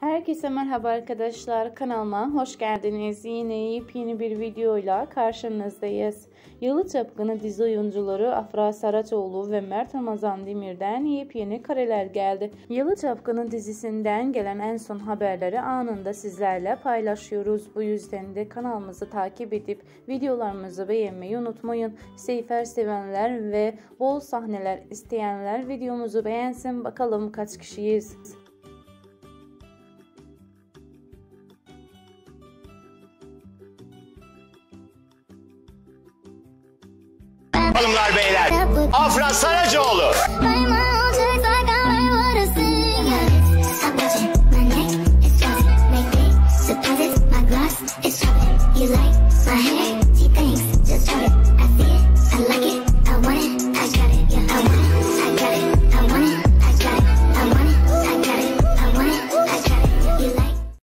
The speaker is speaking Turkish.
Herkese merhaba arkadaşlar. Kanalıma hoş geldiniz. Yine yepyeni bir videoyla karşınızdayız. Yalı Çapkını dizi oyuncuları Afra Saraçoğlu ve Mert Ramazan Demir'den yepyeni kareler geldi. Yalı Çapkını dizisinden gelen en son haberleri anında sizlerle paylaşıyoruz. Bu yüzden de kanalımızı takip edip videolarımızı beğenmeyi unutmayın. Seyfer sevenler ve bol sahneler isteyenler videomuzu beğensin. Bakalım kaç kişiyiz. hanımlar beyler. Afra Saracoğlu. My hair?